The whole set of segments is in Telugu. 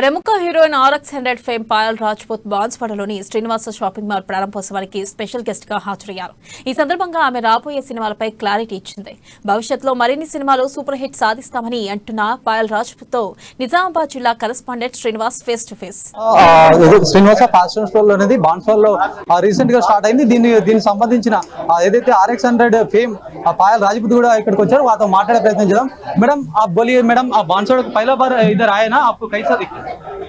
ప్రముఖ heroine RX hundred fame Payal Rajput బాన్స్వాడలోని Srinivasa shopping mall ప్రారంభోత్సవానికి స్పెషల్ గెస్ట్గా హాజరయ్యారు. ఈ సందర్భంగా ఆమె రాబోయే సినిమాలపై క్లారిటీ ఇచ్చింది. భవిష్యత్తులో మరిన్ని సినిమాలు సూపర్ హిట్ సాధిస్తామని అంటున్న పాయల్ రాజ్పూత్తో నిజామాబాద్ జిల్లా correspondent Srinivas face to face. Srinivasa fashion show అనేది బాన్స్వాడలో రీసెంట్గా స్టార్ట్ అయింది. దీని దీనికి సంబంధించిన RX hundred fame Payal Rajput కూడా ఇక్కడికి వచ్చారు. వాతో మాట్లాడే ప్రయత్నం మేడం ఆ బొలి మేడం ఆ బాన్స్వాడ పైలో ఇద్దరు ఆయన అప్పుడు కైసారి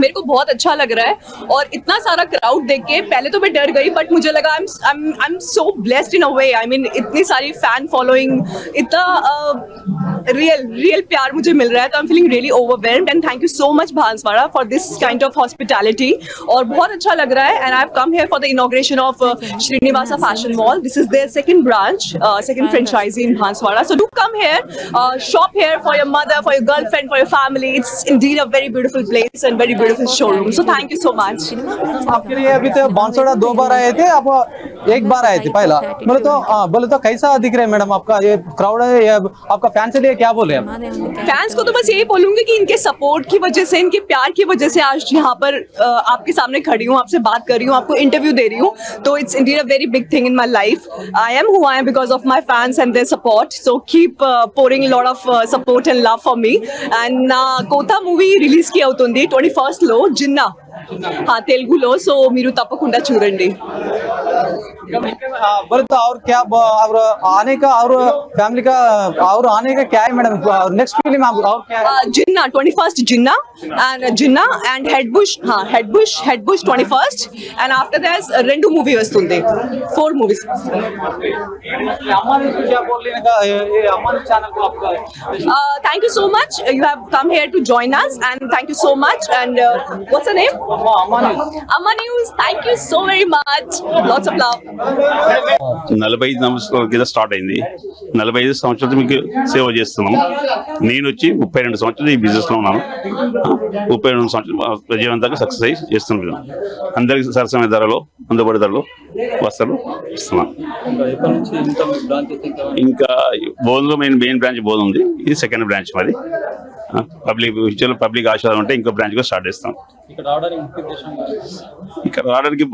मेरे को बहुत अच्छा लग रहा है और इतना सारा क्राउड देख के पहले तो मैं डर गई बट मुझे लगा I am I am so blessed in a way I mean इतनी सारी फ़ैन फॉलोइंग इतना रियल रियल प्यार मुझे मिल रहा है तो I am feeling really overwhelmed and thank you so much Banswada for this kind of hospitality और बहुत अच्छा लग रहा है and I have come here for the inauguration of Srinivasa fashion mall this is their second branch second franchisee in Bhanswara. So do come here, uh, shop here for your mother, for your girlfriend, for your family. It's indeed a very beautiful place and very beautiful showroom. So thank you so much. आपके लिए अभी तो बांसवाड़ा दो बार आए थे आप एक बार आए थे पहला बोले तो हाँ, बोले तो कैसा दिख रहा है मैडम आपका ये क्राउड है ये आपका फैन से लिए क्या बोले आप फैंस को तो बस यही बोलूंगी कि इनके सपोर्ट की वजह से इनके प्यार की वजह से आज यहाँ पर uh, आपके सामने खड़ी हूँ आपसे बात कर रही हूँ आपको इंटरव्यू दे रही हूँ तो it's indeed a very big thing in my life I am who I am because of my fans and their support so keep pouring lot of support and love for me and నా కోతా మూవీ రిలీజ్ కి అవుతుంది ట్వంటీ ఫస్ట్ లో జిన్నా. తెలుగులో సో మీరు తప్పకుండా చూడండి. ಬರುತ್ತಾ ಅವ್ರ ಕ್ಯಾಬ್ ಅವ್ರ ಆನೆಕ ಅವ್ರ ಫ್ಯಾಮಿಲಿ ಕ ಅವ್ರ ಆನೆಕ ಕ್ಯಾಯ್ madam next film Ginna twenty first Ginna and Ginna and Head Bush ah Head Bush Head Bush twenty first and after this రెండు మూవీ వస్తుంది four movies thank you so much you have come here to join us and thank you so much and what's name అమ్మ news thank you so very much lots of love నలభై ఐదు సంవత్సరాల కింద స్టార్ట్ అయింది. నలభై ఐదు సంవత్సరాలు మీకు సేవ చేస్తున్నాం. నేను వచ్చి ముప్పై రెండు సంవత్సరాలు ఈ బిజినెస్లో ఉన్నాను. ముప్పై రెండు సంవత్సరాలు విజయవంతంగా సక్సెస్ అయ్యి చేస్తున్నాను అందరికి సరసమైన ధరలో అందుబాటు ధరలో వస్త్రాలు ఇస్తున్నాను ఇంకా బోధనలో మెయిన్ మెయిన్ బ్రాంచ్ బోధన ఉంది. ఇది సెకండ్ బ్రాంచ్ మరి. పబ్లిక్ ఫ్యూచర్లో పబ్లిక్ ఆశీర్వాదం ఉంటే ఇంకో బ్రాంచ్ కూడా స్టార్ట్ చేస్తాం. ఇక్కడ రావడానికి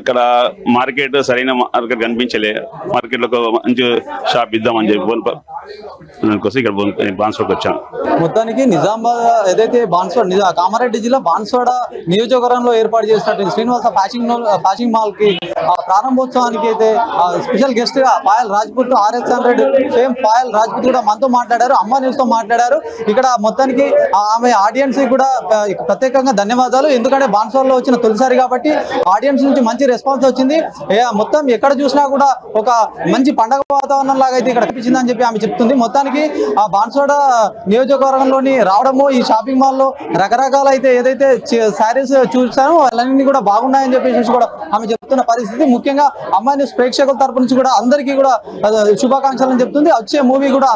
ఇక్కడ మార్కెట్ సరైన మార్కెట్ కనిపించలే. మార్కెట్లో ఒక మంచి షాప్ ఇద్దామని చెప్పి బోన్ ఇక్కడ బోన్ వచ్చాను మొత్తానికి నిజామాబాద్ ఏదైతే బాన్స్వాడ నిజా కామారెడ్డి జిల్లా బాన్స్వాడ నియోజకవర్గంలో ఏర్పాటు చేసినటువంటి శ్రీనివాస ఫ్యాషింగ్ మాల్ మాల్కి ప్రారంభోత్సవానికి అయితే స్పెషల్ గెస్ట్గా Payal Rajput RX hundred fame Payal Rajput కూడా మనతో మాట్లాడారు అమ్మ న్యూస్తో మాట్లాడారు. ఇక్కడ మొత్తానికి ఆమె ఆడియన్స్ కూడా ప్రత్యేకంగా ధన్యవాదాలు. ఎందుకంటే బాన్స్వాడలో వచ్చిన తొలిసారి కాబట్టి ఆడియన్స్ నుంచి మంచి రెస్పాన్స్ వచ్చింది. మొత్తం ఎక్కడ చూసినా కూడా ఒక మంచి పండగ వాతావరణం లాగా అయితే ఇక్కడ కనిపించిందని చెప్పి ఆమె చెప్తుంది. మొత్తానికి ఆ బాన్సోడ నియోజకవర్గంలోని రావడము ఈ షాపింగ్ మాల్లో రకరకాల అయితే ఏదైతే శారీస్ చూసామో అవన్నీ కూడా బాగున్నాయని చెప్పేసి కూడా ఆమె చెప్తున్న పరిస్థితి. ముఖ్యంగా అమ్మాయి ప్రేక్షకుల తరపు నుంచి కూడా అందరికీ కూడా శుభాకాంక్షలు శుభాకాంక్షలు చెప్తుంది. వచ్చే మూవీ కూడా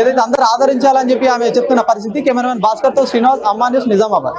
ఏదైతే అందరూ ఆదరించాలని చెప్పి ఆమె చెప్తున్న పరిస్థితి కెమెరామెన్ భాస్కర్తో శ్రీనివాస్ అమ్మా న్యూస్ నిజామాబాద్.